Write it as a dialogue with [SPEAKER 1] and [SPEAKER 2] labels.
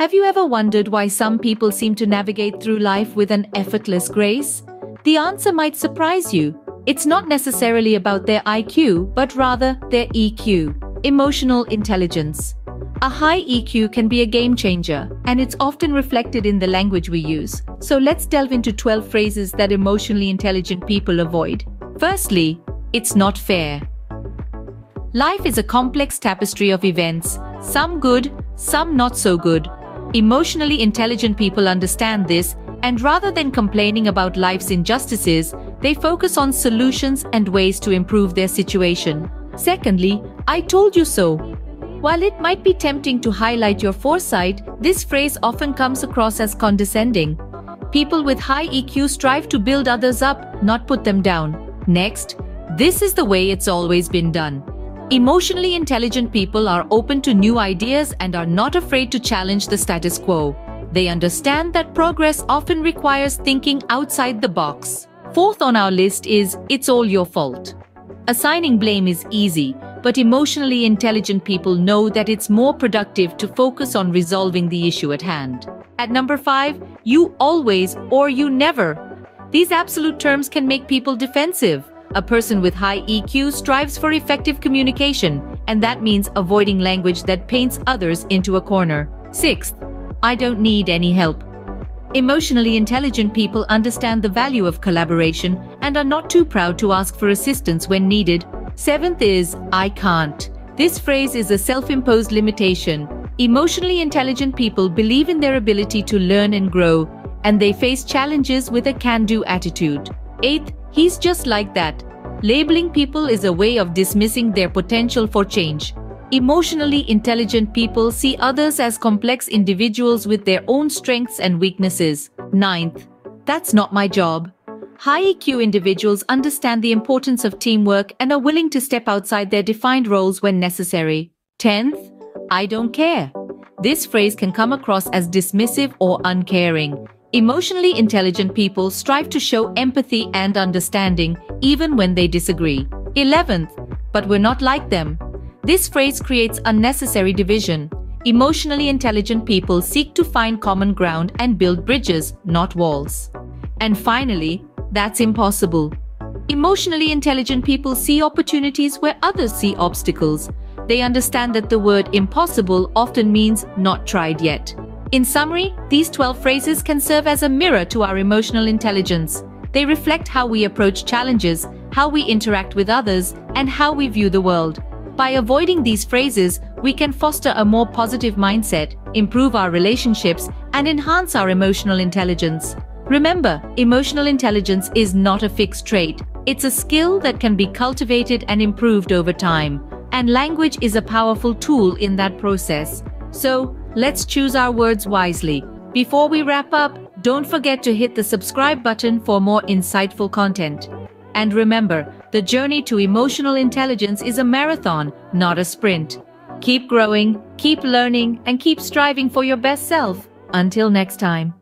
[SPEAKER 1] Have you ever wondered why some people seem to navigate through life with an effortless grace? The answer might surprise you. It's not necessarily about their IQ, but rather their EQ, emotional intelligence. A high EQ can be a game changer, and it's often reflected in the language we use. So let's delve into 12 phrases that emotionally intelligent people avoid. Firstly, it's not fair. Life is a complex tapestry of events, some good, some not so good. Emotionally intelligent people understand this, and rather than complaining about life's injustices, they focus on solutions and ways to improve their situation. Secondly, I told you so. While it might be tempting to highlight your foresight, this phrase often comes across as condescending. People with high EQ strive to build others up, not put them down. Next, this is the way it's always been done. Emotionally intelligent people are open to new ideas and are not afraid to challenge the status quo. They understand that progress often requires thinking outside the box. Fourth on our list is It's All Your Fault. Assigning blame is easy, but emotionally intelligent people know that it's more productive to focus on resolving the issue at hand. At number 5, you always or you never. These absolute terms can make people defensive. A person with high EQ strives for effective communication, and that means avoiding language that paints others into a corner. Sixth, I don't need any help. Emotionally intelligent people understand the value of collaboration and are not too proud to ask for assistance when needed Seventh is, I can't. This phrase is a self-imposed limitation. Emotionally intelligent people believe in their ability to learn and grow, and they face challenges with a can-do attitude. Eighth, he's just like that. Labeling people is a way of dismissing their potential for change. Emotionally intelligent people see others as complex individuals with their own strengths and weaknesses. Ninth, that's not my job. High EQ individuals understand the importance of teamwork and are willing to step outside their defined roles when necessary. 10th, I don't care. This phrase can come across as dismissive or uncaring. Emotionally intelligent people strive to show empathy and understanding even when they disagree. 11th, but we're not like them. This phrase creates unnecessary division. Emotionally intelligent people seek to find common ground and build bridges, not walls. And finally, that's impossible. Emotionally intelligent people see opportunities where others see obstacles. They understand that the word impossible often means not tried yet. In summary, these 12 phrases can serve as a mirror to our emotional intelligence. They reflect how we approach challenges, how we interact with others, and how we view the world. By avoiding these phrases, we can foster a more positive mindset, improve our relationships, and enhance our emotional intelligence. Remember, emotional intelligence is not a fixed trait. It's a skill that can be cultivated and improved over time. And language is a powerful tool in that process. So, let's choose our words wisely. Before we wrap up, don't forget to hit the subscribe button for more insightful content. And remember, the journey to emotional intelligence is a marathon, not a sprint. Keep growing, keep learning, and keep striving for your best self. Until next time.